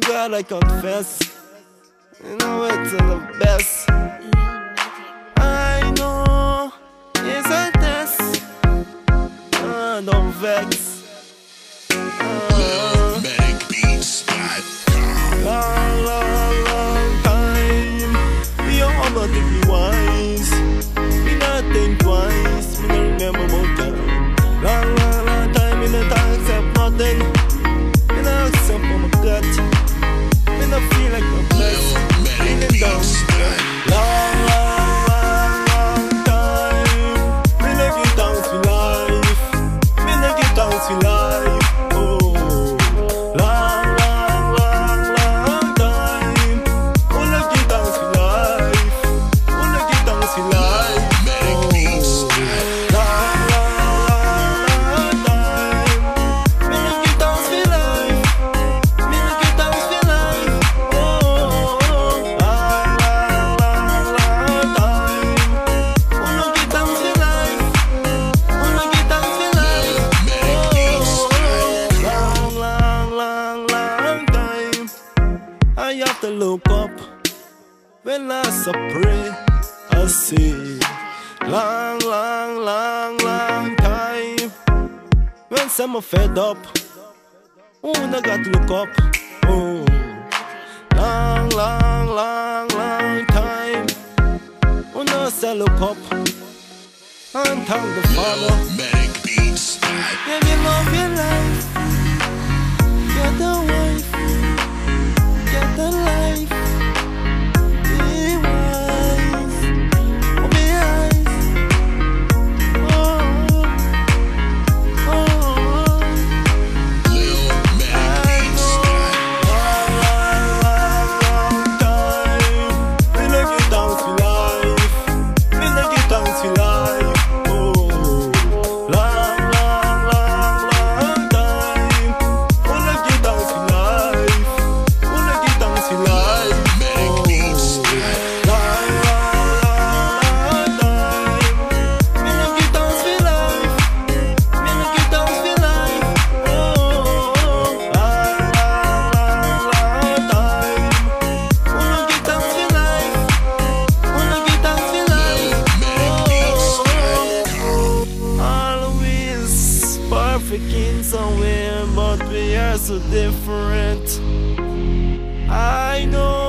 down, girl, I confess. You know it's the best. I know it's a test. I don't vex. look up when I pray. I see long, long, long, long time. When some are fed up, oh, I got to look up. Oh, long, long, long, long time. When now I look up and thank the Father. Beats. Yeah, you love your life. You're the one. Somewhere, so but we are so different. I know.